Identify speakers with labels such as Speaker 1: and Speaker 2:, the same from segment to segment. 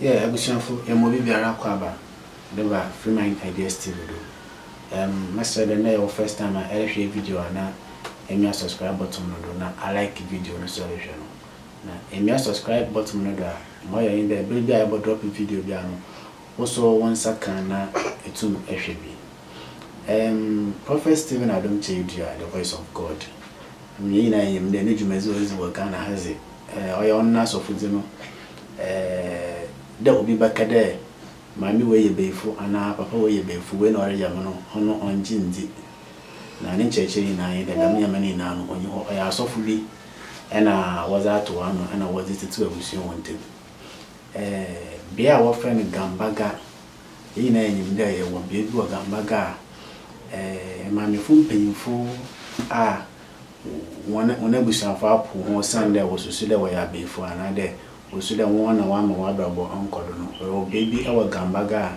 Speaker 1: Yeah, abusuafo yɛmmɔ bi biara akɔ aba. De ba free mind ideas tv do. Mɛsrɛ dɛ na yɛwɔ first time a ɛrehwɛ video a na ɛmia subscribe button no do na alike video no so ɛrehwɛ no. Na ɛmia subscribe button no do a ma ɔyɛ yi dɛ bere bi a yɛbɔ drop video bi a no wosɔ wɔn nsa kan na ɛtum um, prophet stephen adom kyerɛdua the voice of god. Yɛn nyinaa yɛm dɛ ne dwumadzi ɔdzi wɔ ghana ha dze ɔyɛ ɔno no. Ɛɛ dɛ obi bɛka dɛ maame wei bɛyifo anaa papa wei bɛyifo wei na ɔreyɛ mo no ɔno ɔngye ndi na ne nkyerɛkyerɛ nyinaa yɛ dɛ dɛm nneɛma no nyinaa no ɔnyi hɔ. Ɔyɛ asɔfo bi ɛna wɔdze ato ano ɛna wɔdze tetew abusua wɔn ntam. Bea a wɔfrɛ no gambaga yɛn nyinaa yɛnim dɛ yɛwɔ bea bi wɔ gambaga a maamefo mpanyinfo a wɔn wɔn abusuafo apo ho san dɛ wɔsusu dɛ wɔyɛ abɛyifo anaa dɛ wɔsu dɛ wɔn na wɔama wɔabrabɔ nkɔ do no. Ɛwɔ baabi ɛwɔ gambaga a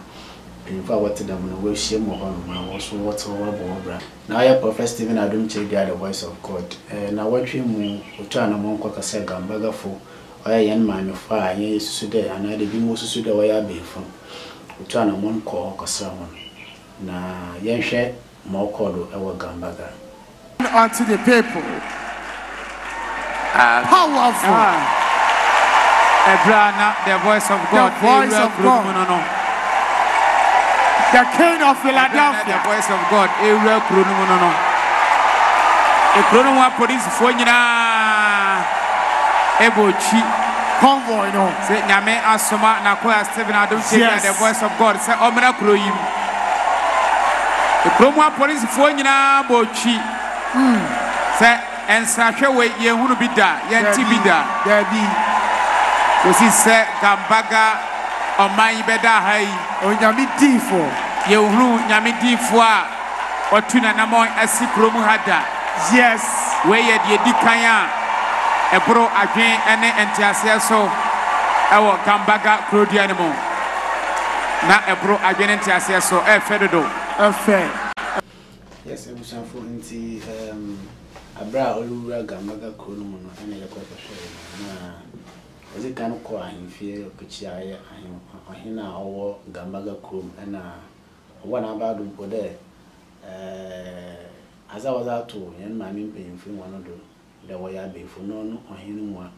Speaker 1: mpanyinfo a wɔte dɛm no wɔahyia mu wɔ hɔnom a wɔso wɔte hɔ wɔabɔ wɔ bra na ɔyɛ prophet stephen adom kyerɛdua the voice of god. Ɛɛ na wɔtwe mu otu anamɔ nkɔ kasa gambagafo. Ɔyɛ yɛn maamefo a yɛn susu dɛ anaa de bi mu susu dɛ wɔyɛ abɛyifo otu anamɔ nkɔ hɔ kɔsra wɔn. Na yɛnhwɛ ma ɔkɔɔ do ɛwɔ gambaga.
Speaker 2: Unto the people.
Speaker 3: Ah,
Speaker 2: Powerful.
Speaker 3: a na the voice of god.
Speaker 2: The voice of God. The king of
Speaker 3: ɛberɛ a na the voice of god. Ekuro no mu apolisifoɔ nyinaa ɛbɔ akyi
Speaker 2: Convoy, no.
Speaker 3: sɛ nyame asoma nakoa stephen adom kyerɛ
Speaker 2: Yes.
Speaker 3: the voice of god. Sɛ ɔmmra kuro yi mu ekuro mu apolisifoɔ nyinaa bɔ akyi sɛ ɛnsrahwɛ wei yɛnhunu bi da yɛnte bi da
Speaker 2: be.
Speaker 3: Kòsi sɛ gambaga ɔman yi bɛda ha yi
Speaker 2: Onyami Difo.
Speaker 3: yɛhunu nyame diifoɔ a. Ɔtu nanamɔ asi kurom ha da
Speaker 2: Yes.
Speaker 3: wei yɛ deɛ di kan a ɛboro adwen ne nteaseɛ so ɛwɔ gambaga kurodua no mu na ɛboro adwen ne nteaseɛ so ɛɛfɛ dodo
Speaker 2: Affair.
Speaker 1: yes abusuafo nti um, abere a ɔrewura gambaga kuro no mu no ɛna yɛkɔ kɔhwɛ no na ɔdzi kan kɔ ahemfie yɛ ahem ɔhene a ɔwɔ gambaga kurom ɛna ɔwɔ n'aba do mpo dɛ ɛɛ wɔdze ato yɛn maame mpanyinfo wɔn no do dɛ wɔyɛ abɛɛfo no ɔno ɔhene mu a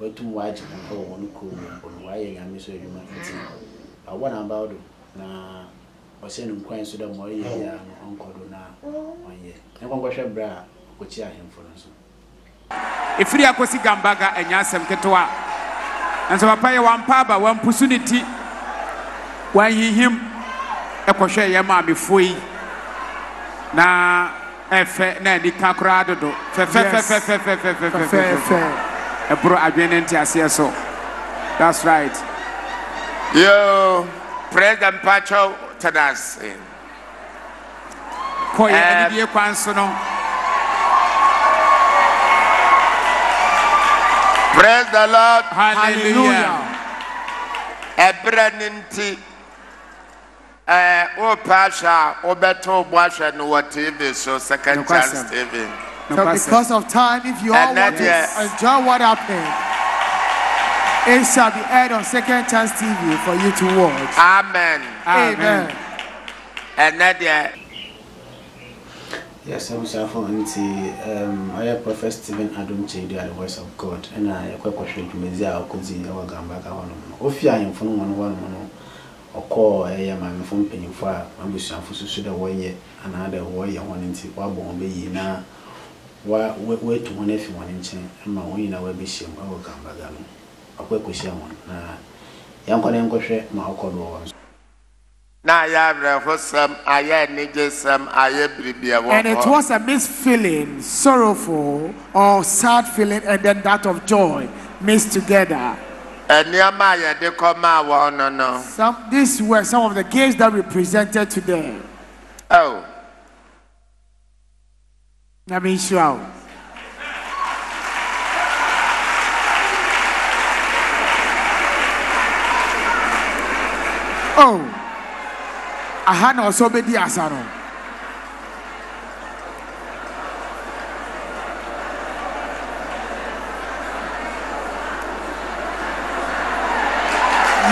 Speaker 1: wɔatum wɔagye wɔn ɛwɔ wɔn kurom mpo no wɔayɛ nyame so adwuma nti ɔwɔ n'aba do na ɔhyɛ no nkwan so dɛ ma ɔyɛ biara no ɔnkɔ do na ɔnyɛ. Nkɔnkɔhwɛ berɛ a ɔkɔkyi ahemfo no so
Speaker 3: ɛfiri akɔsi gambaga ɛnyɛ asɛm ketewa. Nso papa yɛ wampa aba wampusu ne ti wanhihim ɛkɔhwɛ yɛ maamefoɔ yi na ɛfɛ na ani ka koraa dodo fɛfɛfɛfɛfɛfɛfɛfɛ
Speaker 2: Affair.
Speaker 3: ɛboro adwene ne nteaseɛ so. That's right.
Speaker 4: Yo, President Pacho Tanasi.
Speaker 3: kɔ yɛ
Speaker 4: eh,
Speaker 3: anidie kwan so no
Speaker 4: Praise the Lord.
Speaker 3: hallelujah
Speaker 4: Ebere ninti. Eh, o pasha, o beto bwasha no what TV so second
Speaker 3: Nokwasɛm.
Speaker 4: chance TV.
Speaker 2: So
Speaker 3: Nokwasɛm.
Speaker 2: because of time, if you all
Speaker 4: And
Speaker 2: want to
Speaker 4: that,
Speaker 2: enjoy what happened, it shall be aired on Second Chance TV for you to watch.
Speaker 4: Amen.
Speaker 2: Amen.
Speaker 4: And that yeah.
Speaker 1: Yes, I'm sorry for um, I am Prophet Stephen Adam Chedu at the Voice of God, and I am quite sure to Mezia or Kuzi or Gambaka. If you are in phone one one one or call a man from Penny Fire, I wish I'm for such a way another warrior one into Wabo and be na wait to one if you want in chain, and my own in our bishop or Gambaka. A quick
Speaker 4: question, young one and Cochet, my awkward ones.
Speaker 2: And it was a mixed feeling, sorrowful or sad feeling, and then that of joy mixed together.
Speaker 4: nneɛma a yɛde kɔmaa wɔn no no
Speaker 2: Some these were some of the gifts that we presented to them.
Speaker 4: oh
Speaker 2: I mean, sure. Oh, aha na ọsọ bedi asa no.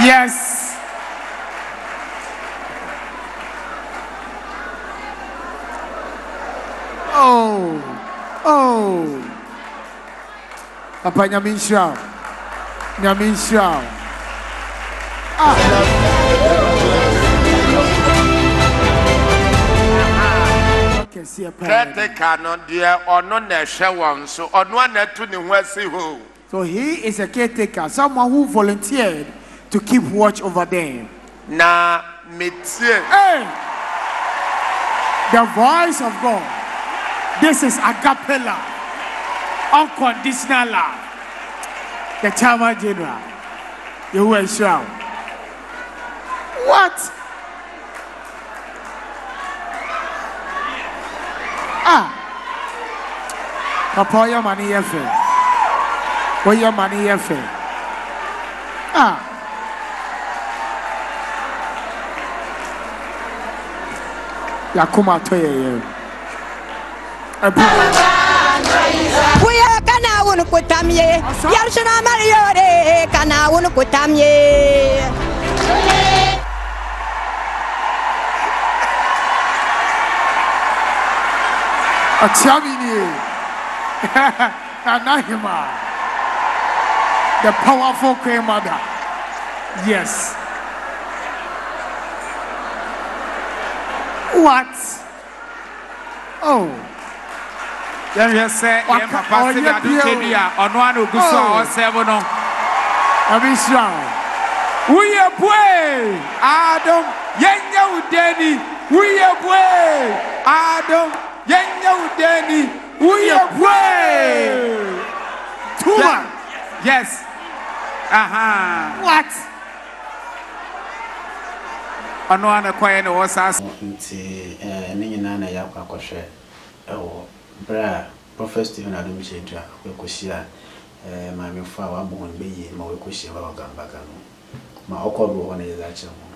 Speaker 2: Yes. Oh. Oh. Papa nyame nhyira. Nyame nhyira. Ah.
Speaker 4: Caretaker no deɛ ɔno na ɛhwɛ wɔn so ɔno a na ɛto ne ho asi hɔ
Speaker 2: So he is a caretaker, someone who volunteered to keep watch over them.
Speaker 4: na metie
Speaker 2: Hey! The voice of God. This is agape love. Unconditional love. The Chairman General. You were sure. What? Ah. Papa, your money, your fair. Where your money, your fair. Ah. Yakuma toye. Ebu.
Speaker 5: Kuya kana wunu kutamye. Yarsuna mariyore kana wunu kutamye.
Speaker 2: Achamini. Anahima. The powerful Queen Mother. Yes. What? Oh.
Speaker 3: sɛ
Speaker 2: Waka-
Speaker 3: yɛn papa sɛ
Speaker 2: ɔyɛ
Speaker 3: de ado
Speaker 2: bio.
Speaker 3: kyɛdi a ɔno a na ogu so a ɔsɛ mu no
Speaker 2: Abisha.
Speaker 3: woyɛ bue adom yɛnyɛ wo dani woyɛ bue adom Deni, we are brave.
Speaker 2: Tuma.
Speaker 3: Yes. Aha. Uh-huh.
Speaker 2: What?
Speaker 3: ɔno ana kɔɛ na ɛwɔ saa
Speaker 1: nti ne nyinaa na yɛakɔ akɔhwɛ ɛwɔ berɛ a prɔfɛt stephen adomkyɛntu a wɔakɔhyia maamefo a wɔabɔ hɔn bɛyie ma wɔakɔhyia hɔ a ɔgambaga no ma ɔkɔ bi wɔ hɔ na yɛdze akyerɛ ho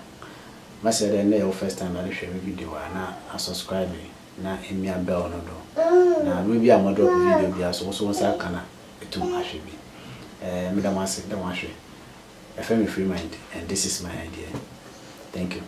Speaker 1: masɛ dɛ nnɛ yɛwo first time ade hwɛ me video a na asubscribe na mmea bɛl no do. Mm. Na nneɛma bi a wɔdɔɔko video bi a so wɔso wɔn nsa kana etum ahwɛ bi. Eh, Ɛɛ mi dɛm ase dɛm ahwɛ. Ɛfɛ mi free mind and this is my idea. Thank you.